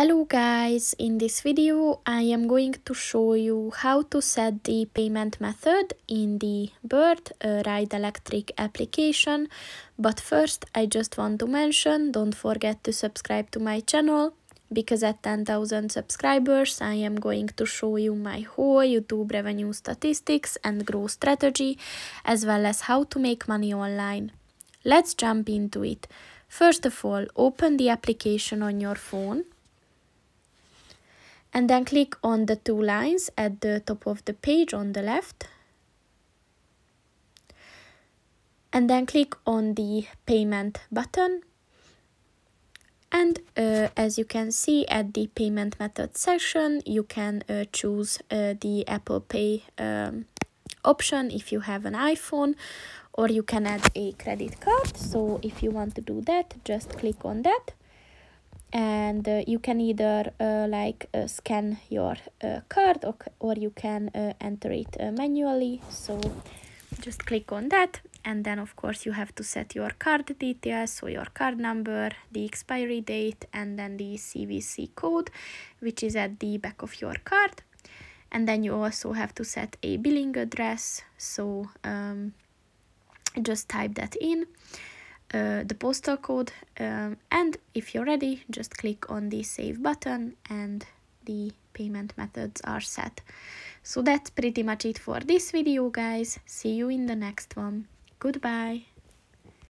Hello guys, in this video I am going to show you how to set the payment method in the Bird uh, Ride Electric application. But first I just want to mention, don't forget to subscribe to my channel because at 10,000 subscribers I am going to show you my whole YouTube revenue statistics and growth strategy as well as how to make money online. Let's jump into it. First of all, open the application on your phone and then click on the two lines at the top of the page on the left. And then click on the payment button. And uh, as you can see at the payment method section you can uh, choose uh, the Apple Pay um, option if you have an iPhone or you can add a credit card. So if you want to do that just click on that and uh, you can either uh, like uh, scan your uh, card or, or you can uh, enter it uh, manually. So just click on that. And then of course you have to set your card details so your card number the expiry date and then the CVC code which is at the back of your card. And then you also have to set a billing address. So um, just type that in uh, the postal code um, and if you're ready just click on the save button and the payment methods are set. So that's pretty much it for this video guys. See you in the next one. Goodbye